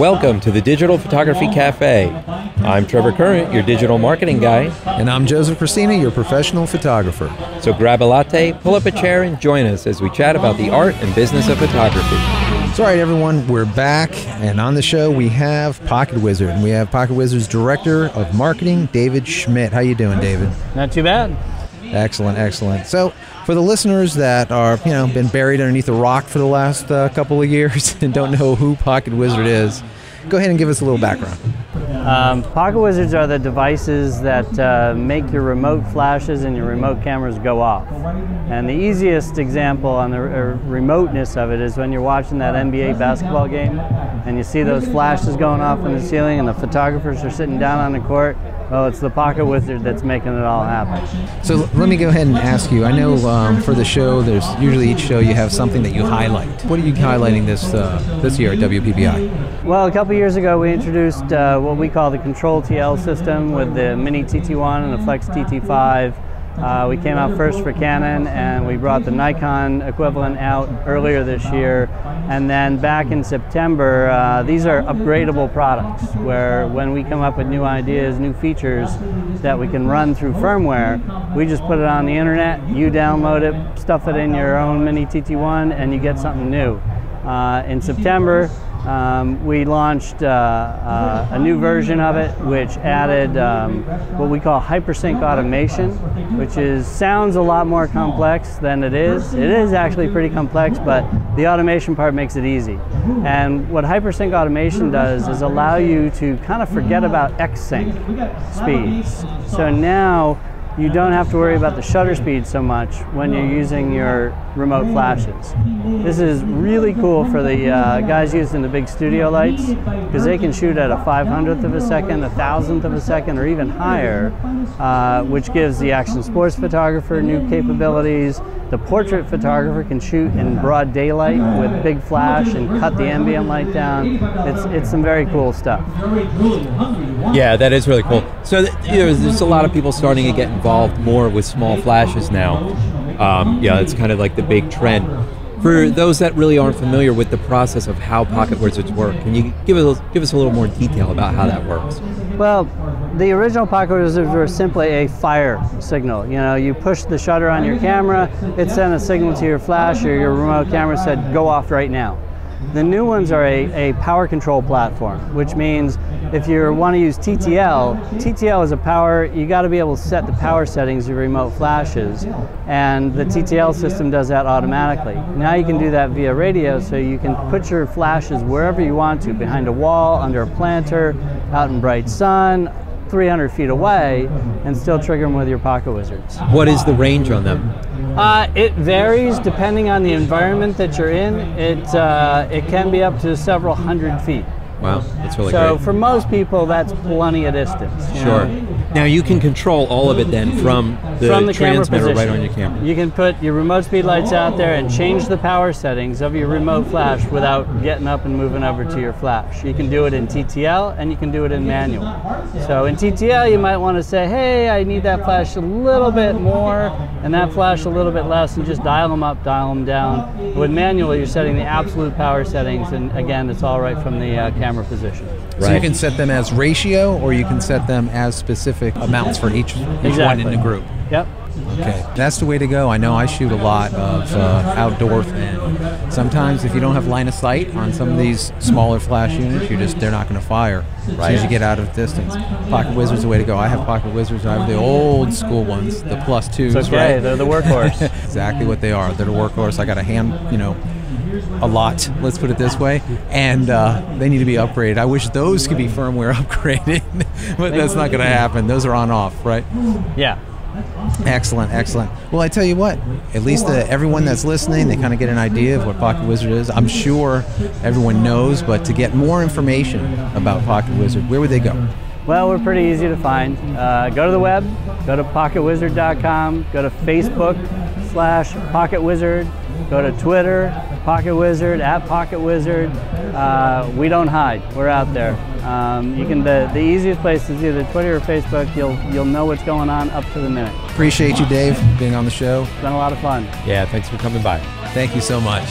Welcome to the Digital Photography Cafe. I'm Trevor Current, your digital marketing guy. And I'm Joseph Cristina, your professional photographer. So grab a latte, pull up a chair, and join us as we chat about the art and business of photography. So, all right, everyone, we're back, and on the show we have Pocket Wizard, and we have Pocket Wizard's director of marketing, David Schmidt. How you doing, David? Not too bad. Excellent, excellent. So, for the listeners that are, you know, been buried underneath a rock for the last uh, couple of years and don't know who Pocket Wizard is, go ahead and give us a little background. Um, Pocket Wizards are the devices that uh, make your remote flashes and your remote cameras go off. And the easiest example on the uh, remoteness of it is when you're watching that NBA basketball game and you see those flashes going off in the ceiling and the photographers are sitting down on the court well, it's the Pocket Wizard that's making it all happen. So let me go ahead and ask you. I know um, for the show, there's usually each show you have something that you highlight. What are you highlighting this uh, this year at WPPI? Well, a couple years ago, we introduced uh, what we call the Control TL system with the Mini TT1 and the Flex TT5. Uh, we came out first for Canon and we brought the Nikon equivalent out earlier this year. And then back in September, uh, these are upgradable products where when we come up with new ideas, new features that we can run through firmware, we just put it on the internet, you download it, stuff it in your own Mini TT1, and you get something new. Uh, in September, um, we launched uh, uh, a new version of it, which added um, what we call hypersync automation, which is sounds a lot more complex than it is. It is actually pretty complex, but the automation part makes it easy. And what hypersync automation does is allow you to kind of forget about X-sync speeds. So now you don't have to worry about the shutter speed so much when you're using your remote flashes. This is really cool for the uh, guys using the big studio lights because they can shoot at a 500th of a second, a thousandth of a second, or even higher, uh, which gives the action sports photographer new capabilities. The portrait photographer can shoot in broad daylight with big flash and cut the ambient light down. It's, it's some very cool stuff. Yeah, that is really cool. So th- you know, there's a lot of people starting to get involved more with small flashes now. Um, yeah, it's kind of like the big trend. For those that really aren't familiar with the process of how Pocket Wizards work, can you give us give us a little more detail about how that works? Well, the original Pocket Wizards were simply a fire signal. You know, you push the shutter on your camera, it sent a signal to your flash, or your remote camera said, "Go off right now." The new ones are a, a power control platform, which means if you want to use TTL, TTL is a power, you got to be able to set the power settings of remote flashes, and the TTL system does that automatically. Now you can do that via radio, so you can put your flashes wherever you want to, behind a wall, under a planter, out in bright sun, 300 feet away and still trigger them with your pocket wizards. What is the range on them? Uh, it varies depending on the environment that you're in. It, uh, it can be up to several hundred feet. Wow, that's really so great. for most people, that's plenty of distance. Sure. know. Now you can control all of it then from the, From the transmitter right on your camera. You can put your remote speed lights out there and change the power settings of your remote flash without getting up and moving over to your flash. You can do it in TTL and you can do it in manual. So in TTL, you might want to say, hey, I need that flash a little bit more and that flash a little bit less and just dial them up, dial them down. With manual, you're setting the absolute power settings and again, it's all right from the uh, camera position. So you can set them as ratio, or you can set them as specific amounts for each, each one in the group. Yep. Okay, that's the way to go. I know I shoot a lot of uh, outdoor, and sometimes if you don't have line of sight on some of these smaller flash units, you just they're not going to fire as soon as you get out of distance. Pocket Wizard's the way to go. I have Pocket Wizards. I have the old school ones, the plus twos. It's okay, right? they're the workhorse. exactly what they are. They're the workhorse. I got a hand, you know, a lot. Let's put it this way, and uh, they need to be upgraded. I wish those could be firmware upgraded, but that's not going to happen. Those are on off, right? yeah. Excellent, excellent. Well, I tell you what, at least uh, everyone that's listening, they kind of get an idea of what Pocket Wizard is. I'm sure everyone knows, but to get more information about Pocket Wizard, where would they go? Well, we're pretty easy to find. Uh, go to the web, go to pocketwizard.com, go to Facebook slash pocketwizard, go to Twitter, Pocket Wizard, at Pocket Wizard. Uh, we don't hide, we're out there. Um, you can the, the easiest place is either Twitter or Facebook. You'll you'll know what's going on up to the minute. Appreciate you, Dave, being on the show. It's been a lot of fun. Yeah, thanks for coming by. Thank you so much.